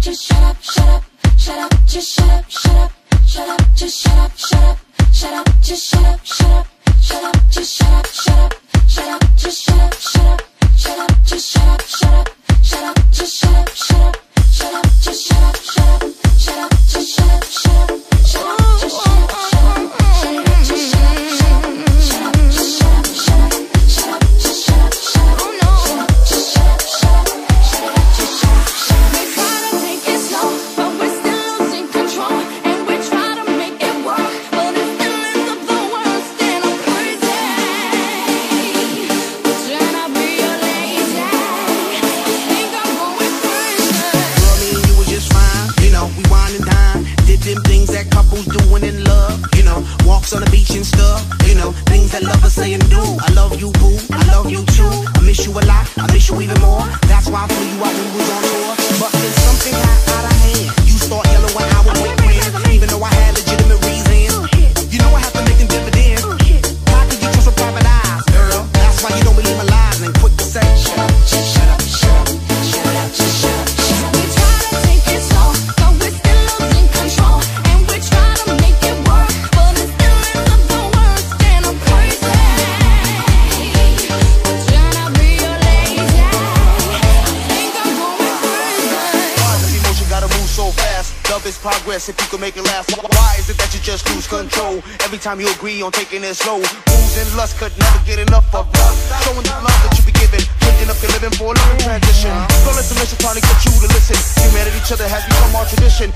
just shut up, shut up, shut up, just shut up, shut up, shut up, just shut up, shut up, shut up, just shut up, shut up, shut up, just shut up. love is progress if you can make it last. Why is it that you just lose control every time you agree on taking it slow? Booze and lust could never get enough of us. Showing the love that you be giving, drinking up your living for a living transition. Don't let the mission finally get you to listen. Humanity, each other has become our tradition.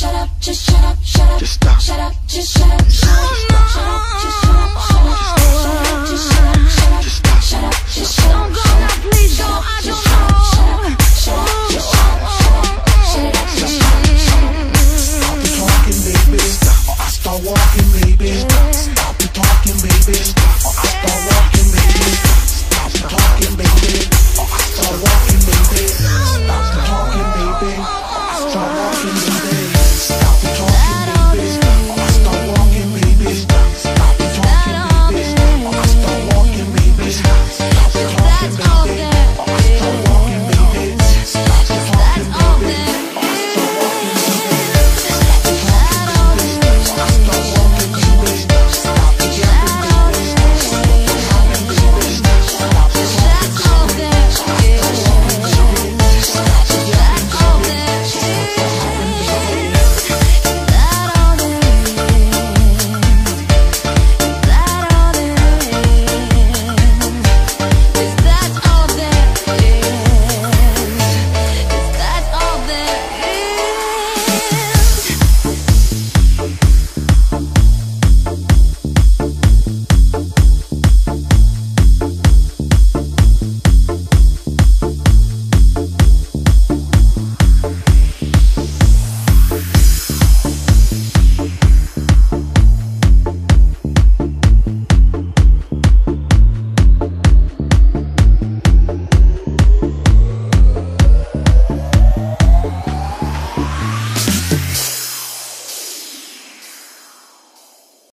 shut up, just shut up, shut up, just stop. Shut up, just shut up, shut up, just. Shut up, just shut up, just stop. Just shut up, just. Shut up, just shut.